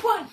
One,